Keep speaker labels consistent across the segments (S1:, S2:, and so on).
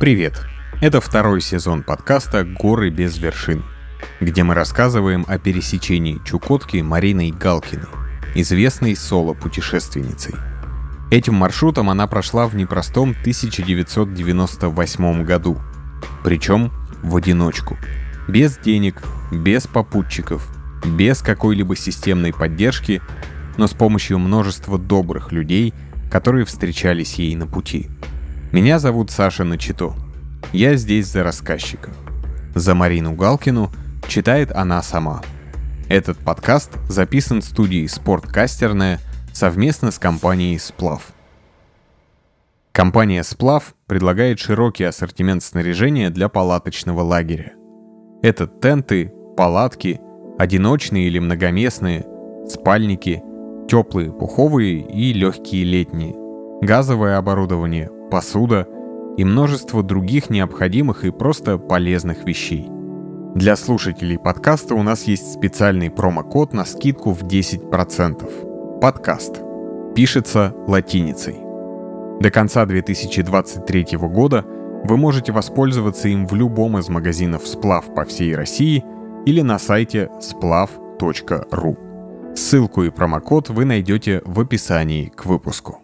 S1: Привет! Это второй сезон подкаста «Горы без вершин», где мы рассказываем о пересечении Чукотки Мариной Галкиной, известной соло-путешественницей. Этим маршрутом она прошла в непростом 1998 году, причем в одиночку, без денег, без попутчиков, без какой-либо системной поддержки, но с помощью множества добрых людей, которые встречались ей на пути – меня зовут Саша Начито. Я здесь за рассказчика. За Марину Галкину читает она сама. Этот подкаст записан в студии «Спорткастерная» совместно с компанией «Сплав». Компания «Сплав» предлагает широкий ассортимент снаряжения для палаточного лагеря. Это тенты, палатки, одиночные или многоместные, спальники, теплые пуховые и легкие летние, газовое оборудование, посуда и множество других необходимых и просто полезных вещей. Для слушателей подкаста у нас есть специальный промокод на скидку в 10%. Подкаст. Пишется латиницей. До конца 2023 года вы можете воспользоваться им в любом из магазинов «Сплав» по всей России или на сайте splav.ru. Ссылку и промокод вы найдете в описании к выпуску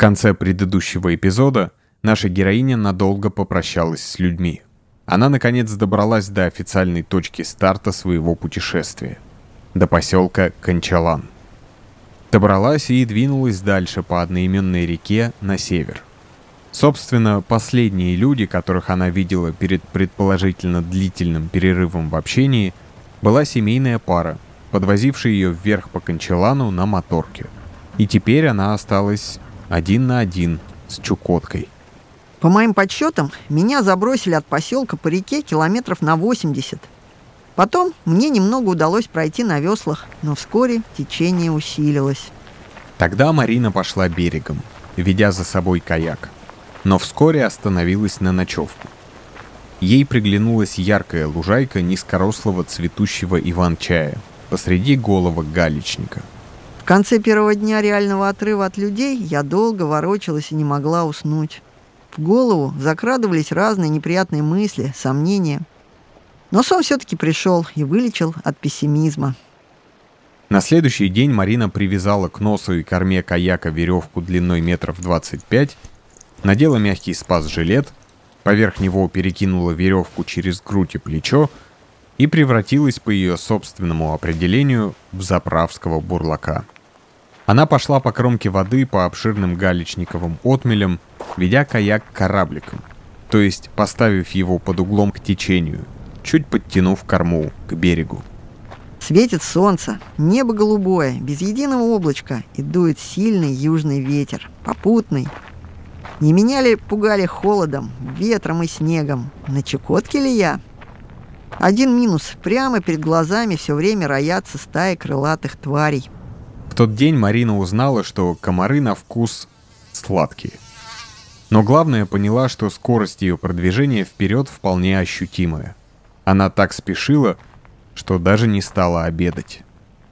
S1: конце предыдущего эпизода наша героиня надолго попрощалась с людьми. Она наконец добралась до официальной точки старта своего путешествия, до поселка Кончалан. Добралась и двинулась дальше по одноименной реке на север. Собственно, последние люди, которых она видела перед предположительно длительным перерывом в общении, была семейная пара, подвозившая ее вверх по Кончалану на моторке. И теперь она осталась один на один с Чукоткой.
S2: По моим подсчетам, меня забросили от поселка по реке километров на 80. Потом мне немного удалось пройти на веслах, но вскоре течение усилилось.
S1: Тогда Марина пошла берегом, ведя за собой каяк, но вскоре остановилась на ночевку. Ей приглянулась яркая лужайка низкорослого цветущего иван-чая посреди голого галечника –
S2: конце первого дня реального отрыва от людей я долго ворочалась и не могла уснуть. В голову закрадывались разные неприятные мысли, сомнения. Но сон все-таки пришел и вылечил от пессимизма.
S1: На следующий день Марина привязала к носу и корме каяка веревку длиной метров 25, надела мягкий спас-жилет, поверх него перекинула веревку через грудь и плечо и превратилась по ее собственному определению в заправского бурлака. Она пошла по кромке воды по обширным галечниковым отмелям, ведя каяк корабликом, то есть поставив его под углом к течению, чуть подтянув корму к берегу.
S2: Светит солнце, небо голубое, без единого облачка, и дует сильный южный ветер, попутный. Не меня ли пугали холодом, ветром и снегом? На Чукотке ли я? Один минус. Прямо перед глазами все время роятся стаи крылатых тварей –
S1: в тот день Марина узнала, что комары на вкус сладкие. Но главное поняла, что скорость ее продвижения вперед вполне ощутимая. Она так спешила, что даже не стала обедать.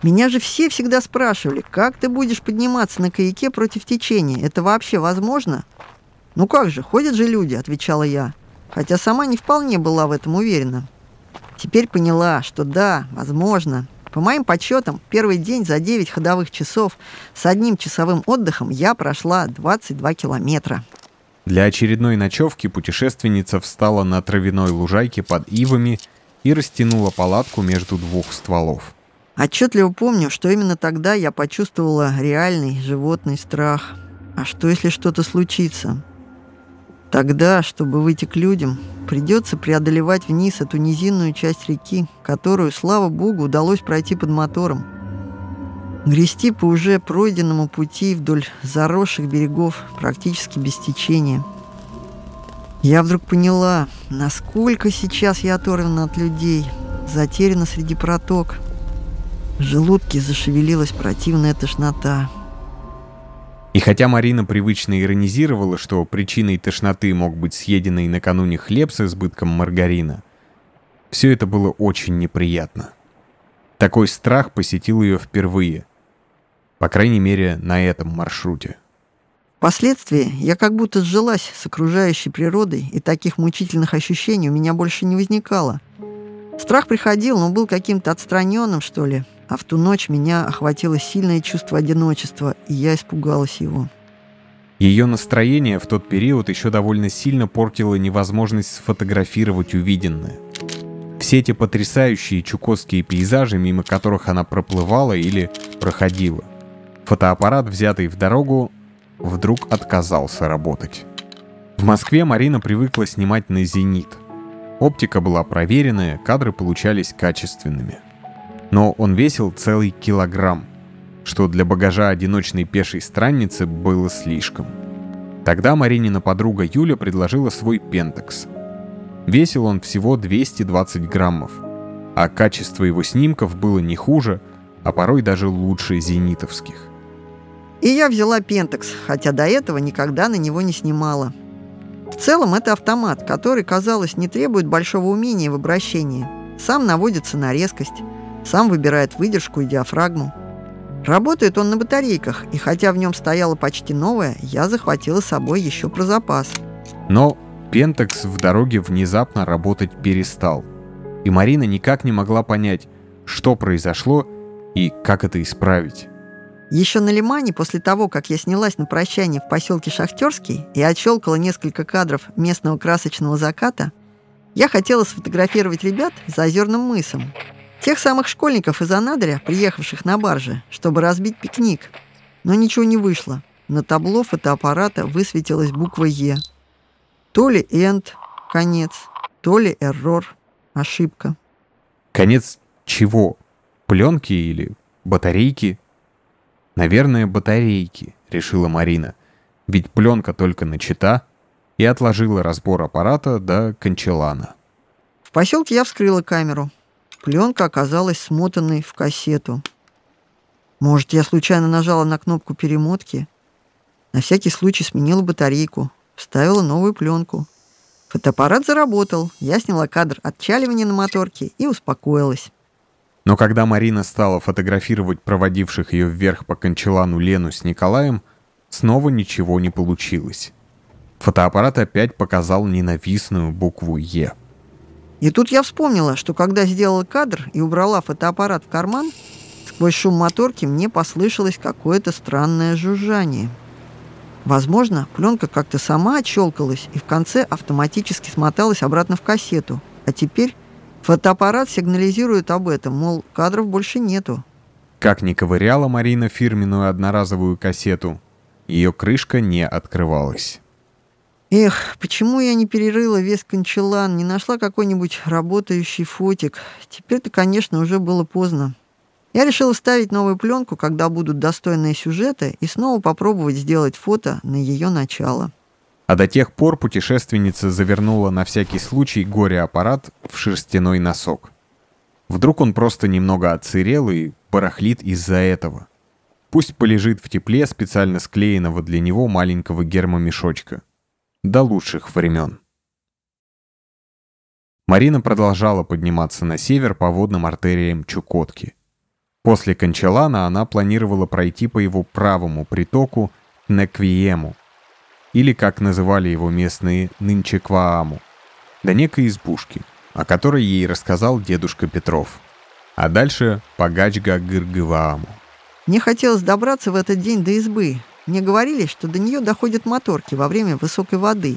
S2: Меня же все всегда спрашивали, как ты будешь подниматься на каяке против течения? Это вообще возможно? Ну как же, ходят же люди, отвечала я, хотя сама не вполне была в этом уверена. Теперь поняла, что да, возможно. По моим подсчетам, первый день за 9 ходовых часов с одним часовым отдыхом я прошла 22 километра.
S1: Для очередной ночевки путешественница встала на травяной лужайке под ивами и растянула палатку между двух стволов.
S2: Отчетливо помню, что именно тогда я почувствовала реальный животный страх. А что, если что-то случится? Тогда, чтобы выйти к людям, придется преодолевать вниз эту низинную часть реки, которую, слава богу, удалось пройти под мотором. Грести по уже пройденному пути вдоль заросших берегов практически без течения. Я вдруг поняла, насколько сейчас я оторвана от людей, затеряна среди проток. В желудке зашевелилась противная тошнота.
S1: И хотя Марина привычно иронизировала, что причиной тошноты мог быть съеденный накануне хлеб с избытком маргарина, все это было очень неприятно. Такой страх посетил ее впервые. По крайней мере, на этом маршруте.
S2: Впоследствии я как будто сжилась с окружающей природой, и таких мучительных ощущений у меня больше не возникало. Страх приходил, но был каким-то отстраненным, что ли, а в ту ночь меня охватило сильное чувство одиночества, и я испугалась его.
S1: Ее настроение в тот период еще довольно сильно портило невозможность сфотографировать увиденное. Все эти потрясающие чукотские пейзажи, мимо которых она проплывала или проходила. Фотоаппарат, взятый в дорогу, вдруг отказался работать. В Москве Марина привыкла снимать на «Зенит». Оптика была проверенная, кадры получались качественными. Но он весил целый килограмм – что для багажа одиночной пешей странницы было слишком. Тогда Маринина подруга Юля предложила свой пентекс. Весил он всего 220 граммов, а качество его снимков было не хуже, а порой даже лучше зенитовских.
S2: И я взяла пентекс, хотя до этого никогда на него не снимала. В целом это автомат, который, казалось, не требует большого умения в обращении. Сам наводится на резкость, сам выбирает выдержку и диафрагму. Работает он на батарейках, и хотя в нем стояла почти новая, я захватила с собой еще про запас.
S1: Но Пентекс в дороге внезапно работать перестал. И Марина никак не могла понять, что произошло и как это исправить.
S2: Еще на Лимане, после того, как я снялась на прощание в поселке Шахтерский и отщелкала несколько кадров местного красочного заката, я хотела сфотографировать ребят за озерным мысом, Тех самых школьников из Анадыря, приехавших на барже, чтобы разбить пикник. Но ничего не вышло. На табло фотоаппарата высветилась буква «Е». То ли «Энд» — конец, то ли «Эррор» — ошибка.
S1: Конец чего? Пленки или батарейки? Наверное, батарейки, решила Марина. Ведь пленка только начата и отложила разбор аппарата до кончелана.
S2: В поселке я вскрыла камеру. Пленка оказалась смотанной в кассету. Может, я случайно нажала на кнопку перемотки? На всякий случай сменила батарейку, вставила новую пленку. Фотоаппарат заработал. Я сняла кадр отчаливания на моторке и успокоилась.
S1: Но когда Марина стала фотографировать проводивших ее вверх по кончелану Лену с Николаем, снова ничего не получилось. Фотоаппарат опять показал ненавистную букву «Е».
S2: И тут я вспомнила, что когда сделала кадр и убрала фотоаппарат в карман, сквозь шум моторки мне послышалось какое-то странное жужжание. Возможно, пленка как-то сама отщелкалась и в конце автоматически смоталась обратно в кассету. А теперь фотоаппарат сигнализирует об этом, мол, кадров больше нету.
S1: Как ни ковыряла Марина фирменную одноразовую кассету, ее крышка не открывалась.
S2: Эх, почему я не перерыла весь кончелан, не нашла какой-нибудь работающий фотик? Теперь-то, конечно, уже было поздно. Я решила ставить новую пленку, когда будут достойные сюжеты, и снова попробовать сделать фото на ее начало.
S1: А до тех пор путешественница завернула на всякий случай горе-аппарат в шерстяной носок. Вдруг он просто немного отсырел и барахлит из-за этого. Пусть полежит в тепле специально склеенного для него маленького гермомешочка до лучших времен. Марина продолжала подниматься на север по водным артериям Чукотки. После Кончалана она планировала пройти по его правому притоку Неквиему, или, как называли его местные, Нынчеквааму, до некой избушки, о которой ей рассказал дедушка Петров. А дальше по Гачга-Гыргывааму.
S2: Мне хотелось добраться в этот день до избы, мне говорили, что до нее доходят моторки во время высокой воды.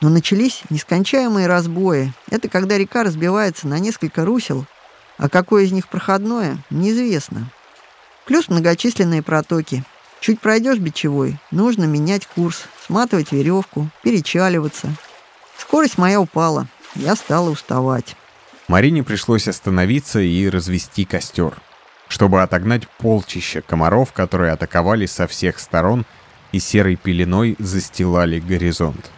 S2: Но начались нескончаемые разбои. Это когда река разбивается на несколько русел, а какое из них проходное, неизвестно. Плюс многочисленные протоки. Чуть пройдешь бичевой, нужно менять курс, сматывать веревку, перечаливаться. Скорость моя упала, я стала уставать.
S1: Марине пришлось остановиться и развести костер чтобы отогнать полчища комаров, которые атаковали со всех сторон и серой пеленой застилали горизонт.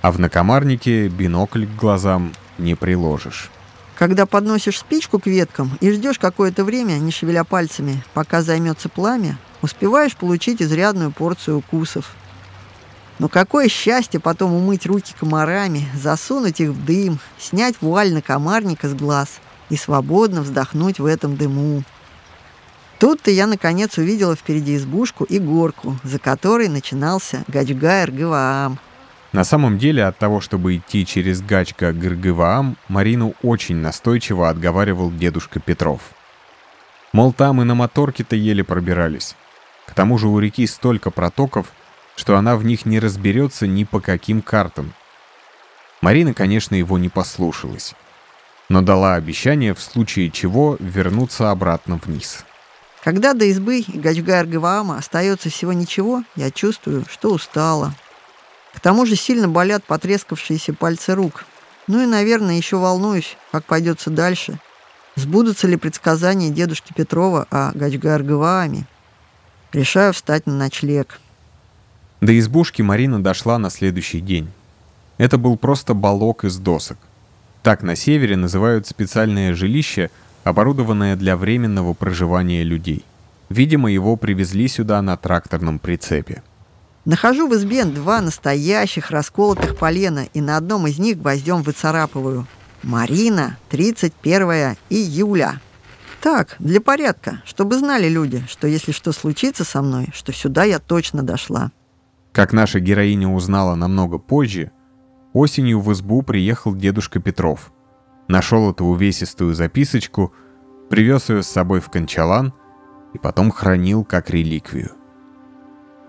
S1: А в накомарнике бинокль к глазам не приложишь.
S2: Когда подносишь спичку к веткам и ждешь какое-то время, не шевеля пальцами, пока займется пламя, успеваешь получить изрядную порцию укусов. Но какое счастье потом умыть руки комарами, засунуть их в дым, снять вуаль на комарника с глаз и свободно вздохнуть в этом дыму. Тут-то я, наконец, увидела впереди избушку и горку, за которой начинался Гачгайр Гаваам.
S1: На самом деле от того, чтобы идти через Гачка Гыргываам, Марину очень настойчиво отговаривал дедушка Петров. Мол, там и на моторке-то еле пробирались. К тому же у реки столько протоков, что она в них не разберется ни по каким картам. Марина, конечно, его не послушалась, но дала обещание в случае чего вернуться обратно вниз.
S2: Когда до избы и Гачгайр Гаваама остается всего ничего, я чувствую, что устала. К тому же сильно болят потрескавшиеся пальцы рук. Ну и, наверное, еще волнуюсь, как пойдется дальше. Сбудутся ли предсказания дедушки Петрова о Гачгайр Гавааме? Решаю встать на ночлег.
S1: До избушки Марина дошла на следующий день. Это был просто балок из досок. Так на севере называют специальное жилище, оборудованное для временного проживания людей. Видимо, его привезли сюда на тракторном прицепе.
S2: Нахожу в избе два настоящих расколотых полена, и на одном из них гвоздем выцарапываю. Марина, 31 июля. Так, для порядка, чтобы знали люди, что если что случится со мной, что сюда я точно дошла.
S1: Как наша героиня узнала намного позже, осенью в избу приехал дедушка Петров. Нашел эту увесистую записочку, привез ее с собой в Кончалан и потом хранил как реликвию.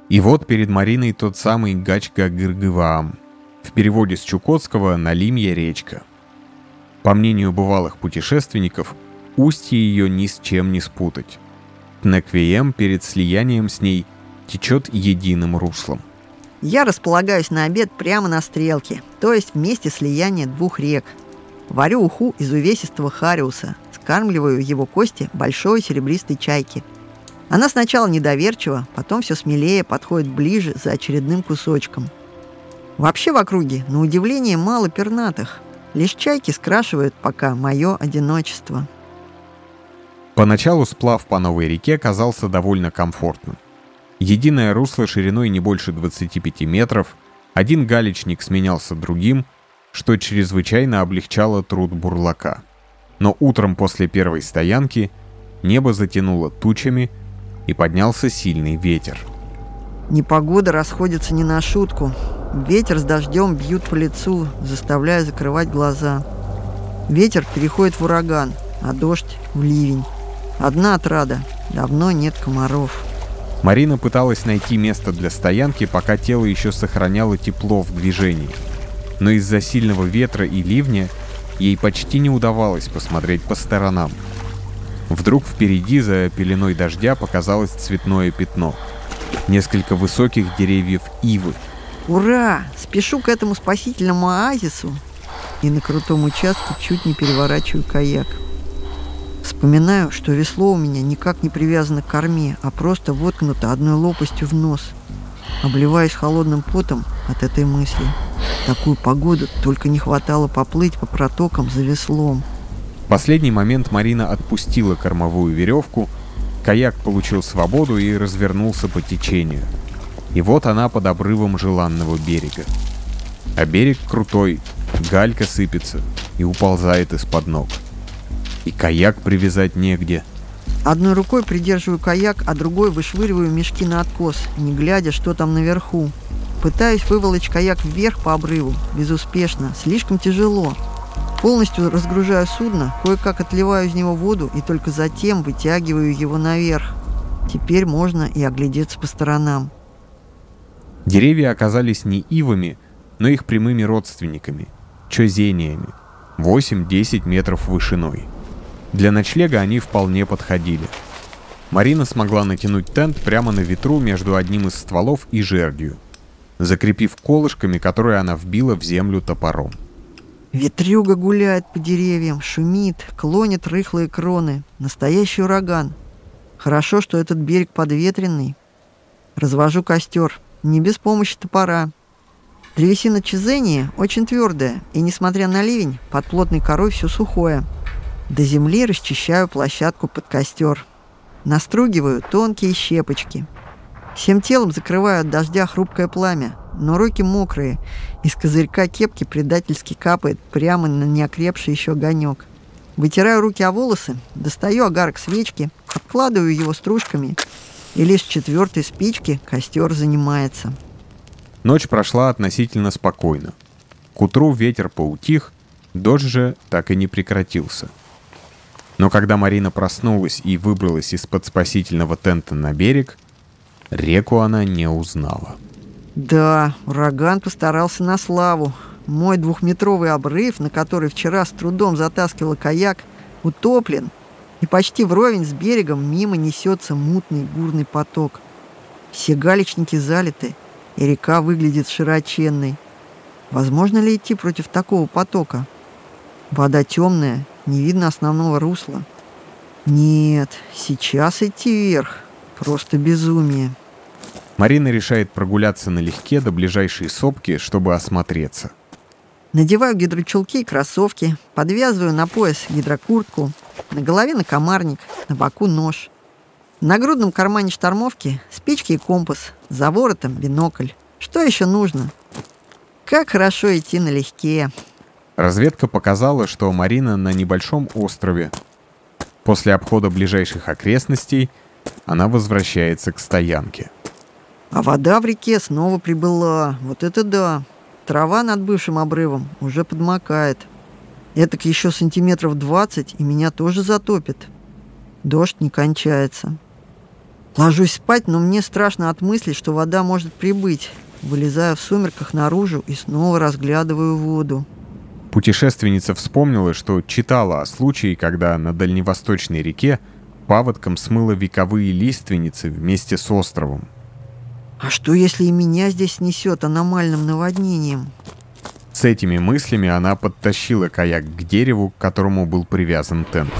S1: И вот перед Мариной тот самый Гачка Гыргываам, в переводе с чукотского «Налимья речка». По мнению бывалых путешественников, устье ее ни с чем не спутать. Тнеквием перед слиянием с ней течет единым руслом.
S2: Я располагаюсь на обед прямо на стрелке, то есть в месте слияния двух рек. Варю уху из увесистого хариуса, скармливаю его кости большой серебристой чайки. Она сначала недоверчиво, потом все смелее подходит ближе за очередным кусочком. Вообще в округе, на удивление, мало пернатых. Лишь чайки скрашивают пока мое одиночество.
S1: Поначалу сплав по новой реке казался довольно комфортным. Единое русло шириной не больше 25 метров, один галечник сменялся другим, что чрезвычайно облегчало труд бурлака. Но утром после первой стоянки небо затянуло тучами и поднялся сильный ветер.
S2: Непогода расходится не на шутку. Ветер с дождем бьют по лицу, заставляя закрывать глаза. Ветер переходит в ураган, а дождь — в ливень. Одна отрада — давно нет комаров.
S1: Марина пыталась найти место для стоянки, пока тело еще сохраняло тепло в движении. Но из-за сильного ветра и ливня ей почти не удавалось посмотреть по сторонам. Вдруг впереди за пеленой дождя показалось цветное пятно. Несколько высоких деревьев ивы.
S2: Ура! Спешу к этому спасительному оазису. И на крутом участке чуть не переворачиваю каяк. Вспоминаю, что весло у меня никак не привязано к корме, а просто воткнуто одной лопастью в нос. Обливаюсь холодным потом от этой мысли. Такую погоду только не хватало поплыть по протокам за веслом.
S1: В последний момент Марина отпустила кормовую веревку, каяк получил свободу и развернулся по течению. И вот она под обрывом желанного берега. А берег крутой, галька сыпется и уползает из-под ног. И каяк привязать негде.
S2: Одной рукой придерживаю каяк, а другой вышвыриваю мешки на откос, не глядя, что там наверху. Пытаюсь выволочь каяк вверх по обрыву. Безуспешно. Слишком тяжело. Полностью разгружаю судно, кое-как отливаю из него воду и только затем вытягиваю его наверх. Теперь можно и оглядеться по сторонам.
S1: Деревья оказались не ивами, но их прямыми родственниками – чозениями, 8-10 метров вышиной. Для ночлега они вполне подходили. Марина смогла натянуть тент прямо на ветру между одним из стволов и жердью, закрепив колышками, которые она вбила в землю топором.
S2: Ветрюга гуляет по деревьям, шумит, клонит рыхлые кроны. Настоящий ураган. Хорошо, что этот берег подветренный. Развожу костер. Не без помощи топора. Древесина чезения очень твердая, и, несмотря на ливень, под плотной корой все сухое – до земли расчищаю площадку под костер. Настругиваю тонкие щепочки. Всем телом закрываю от дождя хрупкое пламя, но руки мокрые. Из козырька кепки предательски капает прямо на неокрепший еще огонек. Вытираю руки о волосы, достаю огарок свечки, обкладываю его стружками, и лишь четвертой спички костер занимается.
S1: Ночь прошла относительно спокойно. К утру ветер поутих, дождь же так и не прекратился. Но когда Марина проснулась и выбралась из-под спасительного тента на берег, реку она не узнала.
S2: Да, ураган постарался на славу. Мой двухметровый обрыв, на который вчера с трудом затаскивала каяк, утоплен, и почти вровень с берегом мимо несется мутный бурный поток. Все галечники залиты, и река выглядит широченной. Возможно ли идти против такого потока? Вода темная, не видно основного русла. Нет, сейчас идти вверх. Просто безумие.
S1: Марина решает прогуляться налегке до ближайшей сопки, чтобы осмотреться.
S2: Надеваю гидрочулки и кроссовки, подвязываю на пояс гидрокуртку, на голове накомарник, на боку нож. На грудном кармане штормовки спички и компас, за воротом бинокль. Что еще нужно? Как хорошо идти налегке.
S1: Разведка показала, что Марина на небольшом острове. После обхода ближайших окрестностей она возвращается к стоянке.
S2: А вода в реке снова прибыла. Вот это да. Трава над бывшим обрывом уже подмокает. Этак еще сантиметров двадцать, и меня тоже затопит. Дождь не кончается. Ложусь спать, но мне страшно от мысли, что вода может прибыть. Вылезаю в сумерках наружу и снова разглядываю воду.
S1: Путешественница вспомнила, что читала о случае, когда на дальневосточной реке паводком смыло вековые лиственницы вместе с островом.
S2: А что, если и меня здесь снесет аномальным наводнением?
S1: С этими мыслями она подтащила каяк к дереву, к которому был привязан тент.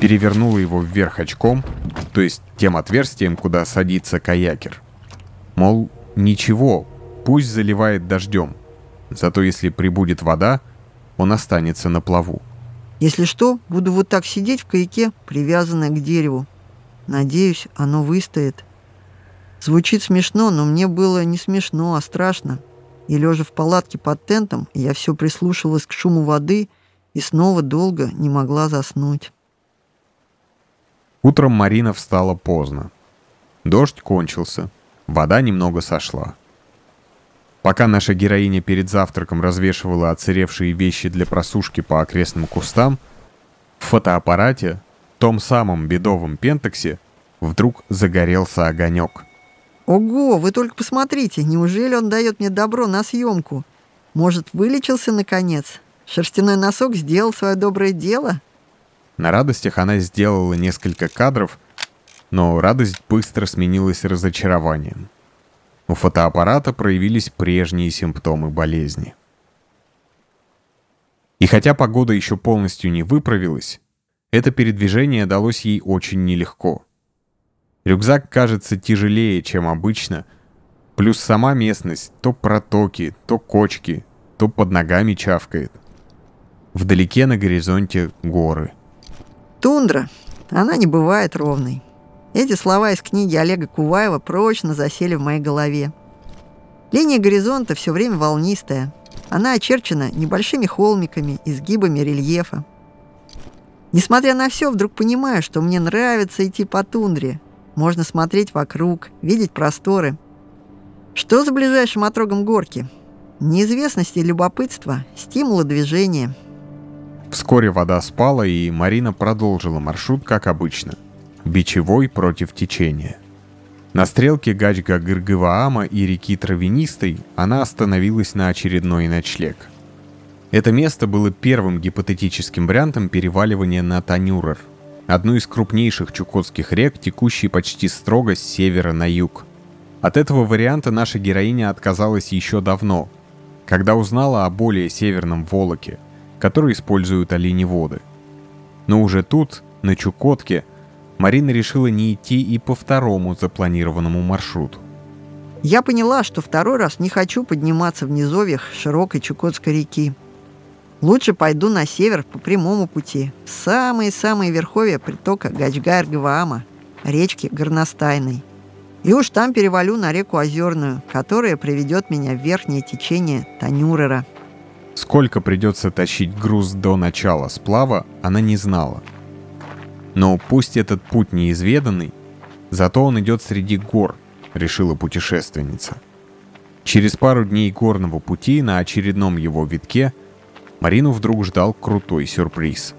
S1: Перевернула его вверх очком, то есть тем отверстием, куда садится каякер. Мол, ничего, пусть заливает дождем. Зато если прибудет вода, он останется на плаву.
S2: Если что, буду вот так сидеть в каяке, привязанная к дереву. Надеюсь, оно выстоит. Звучит смешно, но мне было не смешно, а страшно. И лежа в палатке под тентом, я все прислушивалась к шуму воды и снова долго не могла заснуть.
S1: Утром Марина встала поздно. Дождь кончился, вода немного сошла. Пока наша героиня перед завтраком развешивала оцаревшие вещи для просушки по окрестным кустам, в фотоаппарате, том самом бедовом пентаксе, вдруг загорелся огонек —
S2: Ого, вы только посмотрите, неужели он дает мне добро на съемку? Может, вылечился наконец? Шерстяной носок сделал свое доброе дело?
S1: На радостях она сделала несколько кадров, но радость быстро сменилась разочарованием. У фотоаппарата проявились прежние симптомы болезни. И хотя погода еще полностью не выправилась, это передвижение далось ей очень нелегко — Рюкзак кажется тяжелее, чем обычно. Плюс сама местность то протоки, то кочки, то под ногами чавкает. Вдалеке на горизонте горы.
S2: Тундра. Она не бывает ровной. Эти слова из книги Олега Куваева прочно засели в моей голове. Линия горизонта все время волнистая. Она очерчена небольшими холмиками, изгибами рельефа. Несмотря на все, вдруг понимаю, что мне нравится идти по тундре, можно смотреть вокруг, видеть просторы. Что за ближайшим отрогом горки? Неизвестность и любопытство, стимулы движения.
S1: Вскоре вода спала, и Марина продолжила маршрут, как обычно. Бичевой против течения. На стрелке Гачга-Гыргываама и реки Травянистой она остановилась на очередной ночлег. Это место было первым гипотетическим вариантом переваливания на Танюрер – одну из крупнейших чукотских рек, текущей почти строго с севера на юг. От этого варианта наша героиня отказалась еще давно, когда узнала о более северном Волоке, который используют оленеводы. Но уже тут, на Чукотке, Марина решила не идти и по второму запланированному маршруту.
S2: Я поняла, что второй раз не хочу подниматься в низовьях широкой Чукотской реки. Лучше пойду на север по прямому пути, самые-самые верховья притока Гачгайр-Гваама, речки Горностайной. И уж там перевалю на реку Озерную, которая приведет меня в верхнее течение Танюрера.
S1: Сколько придется тащить груз до начала сплава, она не знала. Но пусть этот путь неизведанный, зато он идет среди гор, решила путешественница. Через пару дней горного пути на очередном его витке Марину вдруг ждал крутой сюрприз.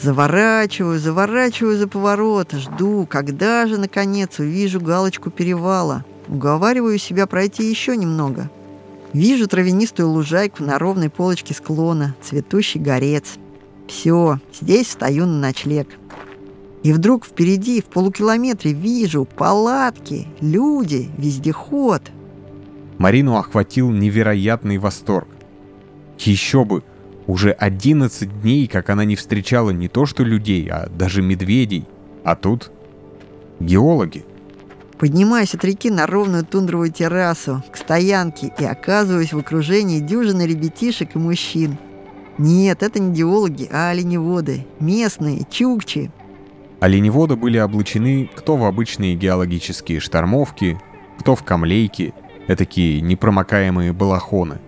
S2: Заворачиваю, заворачиваю за поворот, жду, когда же, наконец, увижу галочку перевала. Уговариваю себя пройти еще немного. Вижу травянистую лужайку на ровной полочке склона, цветущий горец. Все, здесь стою на ночлег. И вдруг впереди, в полукилометре, вижу палатки, люди, вездеход.
S1: Марину охватил невероятный восторг. Еще бы, уже 11 дней, как она не встречала не то что людей, а даже медведей. А тут геологи.
S2: Поднимаюсь от реки на ровную тундровую террасу, к стоянке, и оказываюсь в окружении дюжины ребятишек и мужчин. Нет, это не геологи, а оленеводы. Местные, чукчи.
S1: Оленеводы были облачены кто в обычные геологические штормовки, кто в камлейки, этакие непромокаемые балахоны.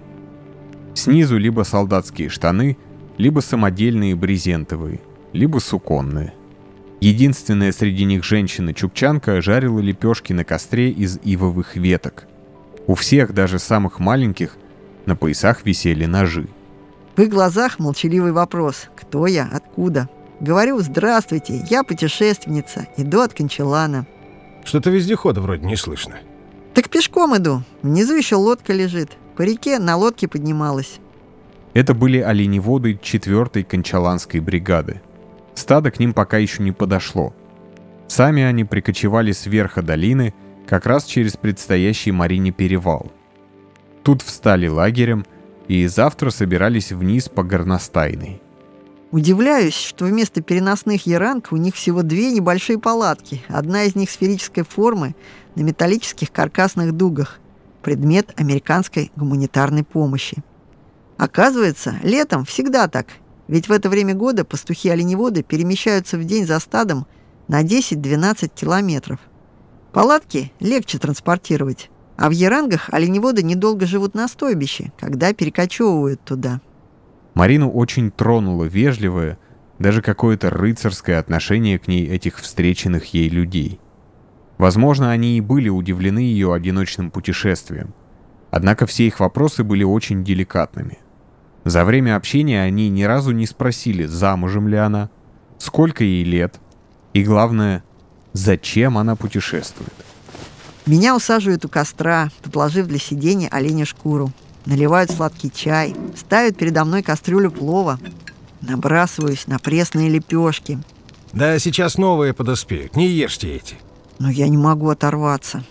S1: Снизу либо солдатские штаны, либо самодельные брезентовые, либо суконные. Единственная среди них женщина-чукчанка жарила лепешки на костре из ивовых веток. У всех, даже самых маленьких, на поясах висели ножи.
S2: В их глазах молчаливый вопрос «Кто я? Откуда?» Говорю «Здравствуйте, я путешественница, иду от Кончелана».
S3: Что-то вездехода вроде не слышно.
S2: Так пешком иду. Внизу еще лодка лежит. По реке на лодке поднималась.
S1: Это были оленеводы 4-й Кончаланской бригады. Стадо к ним пока еще не подошло. Сами они прикочевали с верха долины как раз через предстоящий Марине перевал. Тут встали лагерем и завтра собирались вниз по горностайной.
S2: Удивляюсь, что вместо переносных яранг у них всего две небольшие палатки. Одна из них сферической формы на металлических каркасных дугах. Предмет американской гуманитарной помощи. Оказывается, летом всегда так. Ведь в это время года пастухи-оленеводы перемещаются в день за стадом на 10-12 километров. Палатки легче транспортировать, а в ярангах оленеводы недолго живут на стойбище, когда перекочевывают туда.
S1: Марину очень тронуло вежливое, даже какое-то рыцарское отношение к ней этих встреченных ей людей. Возможно, они и были удивлены ее одиночным путешествием. Однако все их вопросы были очень деликатными. За время общения они ни разу не спросили, замужем ли она, сколько ей лет, и главное, зачем она путешествует.
S2: Меня усаживают у костра, подложив для сидения оленя шкуру. Наливают сладкий чай, ставят передо мной кастрюлю плова. Набрасываюсь на пресные лепешки.
S3: Да, сейчас новые подоспеют, не ешьте эти.
S2: Но я не могу оторваться.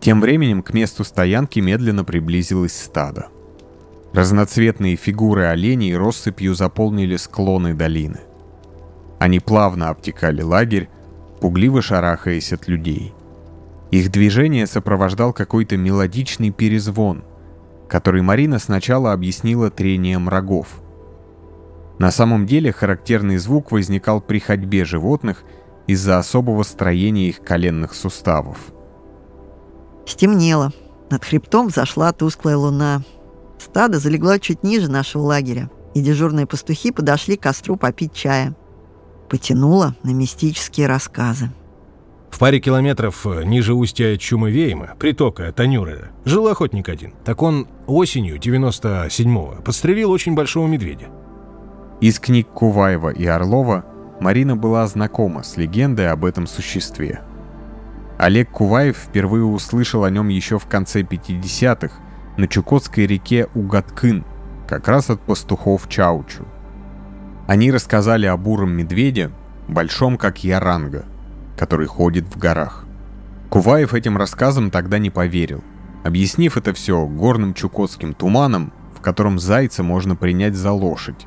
S1: Тем временем к месту стоянки медленно приблизилось стадо. Разноцветные фигуры оленей россыпью заполнили склоны долины. Они плавно обтекали лагерь, пугливо шарахаясь от людей. Их движение сопровождал какой-то мелодичный перезвон, который Марина сначала объяснила трением рогов. На самом деле характерный звук возникал при ходьбе животных из-за особого строения их коленных суставов.
S2: Стемнело. Над хребтом взошла тусклая луна. Стадо залегло чуть ниже нашего лагеря, и дежурные пастухи подошли к костру попить чая. Потянуло на мистические рассказы.
S3: В паре километров э, ниже устья Чумы-Вейма, притока Танюры, жил охотник один. Так он осенью 97-го подстрелил очень большого медведя.
S1: Из книг Куваева и Орлова Марина была знакома с легендой об этом существе. Олег Куваев впервые услышал о нем еще в конце 50-х на Чукотской реке Угаткын, как раз от пастухов Чаучу. Они рассказали о буром медведе, большом как яранга, который ходит в горах. Куваев этим рассказом тогда не поверил, объяснив это все горным чукотским туманом, в котором зайца можно принять за лошадь.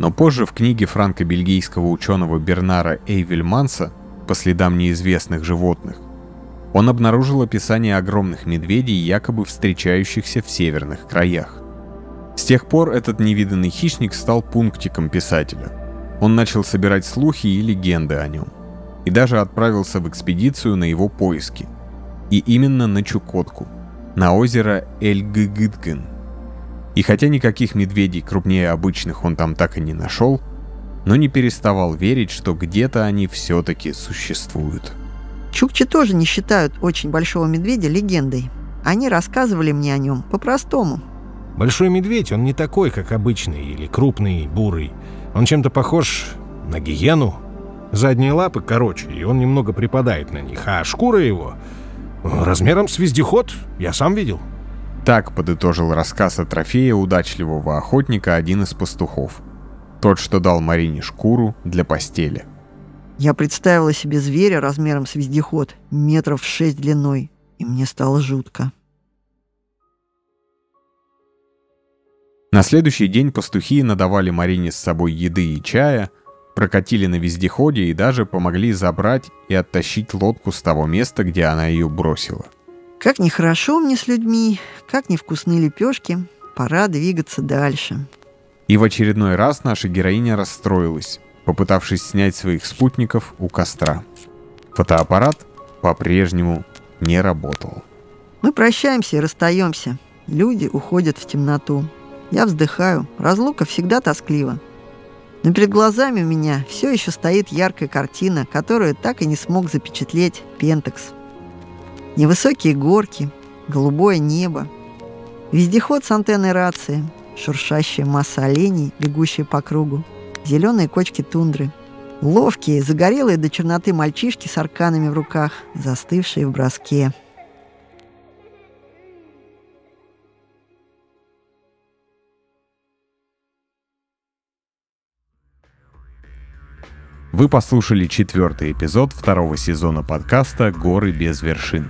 S1: Но позже в книге франко-бельгийского ученого Бернара Эйвельманса «По следам неизвестных животных» он обнаружил описание огромных медведей, якобы встречающихся в северных краях. С тех пор этот невиданный хищник стал пунктиком писателя. Он начал собирать слухи и легенды о нем. И даже отправился в экспедицию на его поиски. И именно на Чукотку, на озеро Эль-Гыгытгын. И хотя никаких медведей крупнее обычных он там так и не нашел, но не переставал верить, что где-то они все-таки существуют.
S2: Чукчи тоже не считают очень большого медведя легендой. Они рассказывали мне о нем по-простому.
S3: Большой медведь, он не такой, как обычный или крупный, бурый. Он чем-то похож на гиену. Задние лапы короче, и он немного припадает на них, а шкура его размером с вездеход, я сам видел.
S1: Так подытожил рассказ о трофее удачливого охотника один из пастухов. Тот, что дал Марине шкуру для постели.
S2: Я представила себе зверя размером с вездеход, метров шесть длиной, и мне стало жутко.
S1: На следующий день пастухи надавали Марине с собой еды и чая, прокатили на вездеходе и даже помогли забрать и оттащить лодку с того места, где она ее бросила.
S2: Как нехорошо мне с людьми, как невкусные лепешки, пора двигаться дальше.
S1: И в очередной раз наша героиня расстроилась, попытавшись снять своих спутников у костра. Фотоаппарат по-прежнему не работал.
S2: Мы прощаемся и расстаемся. Люди уходят в темноту. Я вздыхаю. Разлука всегда тосклива. Но перед глазами у меня все еще стоит яркая картина, которую так и не смог запечатлеть Пентекс. Невысокие горки, голубое небо, вездеход с антенной рации, шуршащая масса оленей, бегущая по кругу, зеленые кочки тундры, ловкие, загорелые до черноты мальчишки с арканами в руках, застывшие в броске.
S1: Вы послушали четвертый эпизод второго сезона подкаста «Горы без вершин».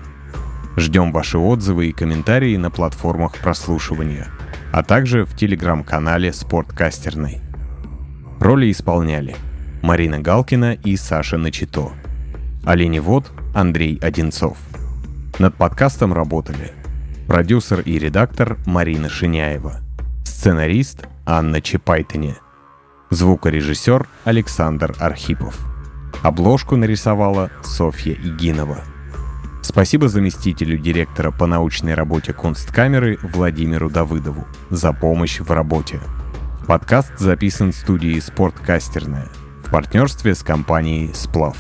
S1: Ждем ваши отзывы и комментарии на платформах прослушивания, а также в телеграм-канале «Спорткастерной». Роли исполняли Марина Галкина и Саша Начито. Оленевод Андрей Одинцов. Над подкастом работали продюсер и редактор Марина Шиняева, сценарист Анна Чепайтыне – Звукорежиссер Александр Архипов. Обложку нарисовала Софья Игинова. Спасибо заместителю директора по научной работе Кунсткамеры Владимиру Давыдову за помощь в работе. Подкаст записан в студии «Спорткастерная» в партнерстве с компанией «Сплав».